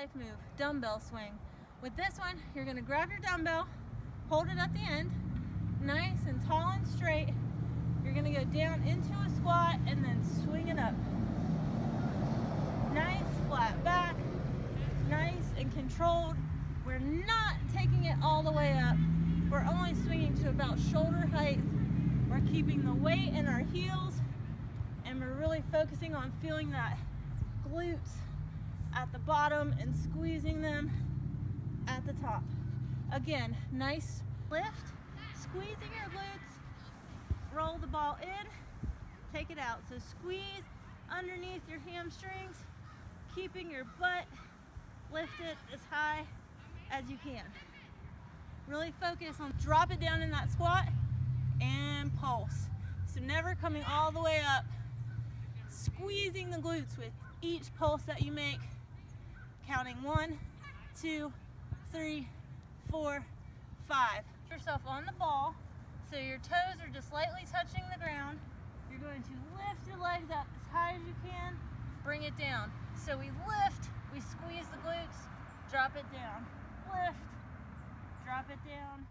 life move, dumbbell swing. With this one, you're gonna grab your dumbbell, hold it at the end, nice and tall and straight. You're gonna go down into a squat and then swing it up. Nice, flat back, nice and controlled. We're not taking it all the way up. We're only swinging to about shoulder height. We're keeping the weight in our heels and we're really focusing on feeling that glutes at the bottom and squeezing them at the top. Again, nice lift, squeezing your glutes, roll the ball in, take it out. So squeeze underneath your hamstrings, keeping your butt lifted as high as you can. Really focus on drop it down in that squat and pulse. So never coming all the way up, squeezing the glutes with each pulse that you make, counting one, two, three, four, five. Put yourself on the ball so your toes are just lightly touching the ground. You're going to lift your legs up as high as you can, bring it down. So we lift, we squeeze the glutes, drop it down. Lift, drop it down.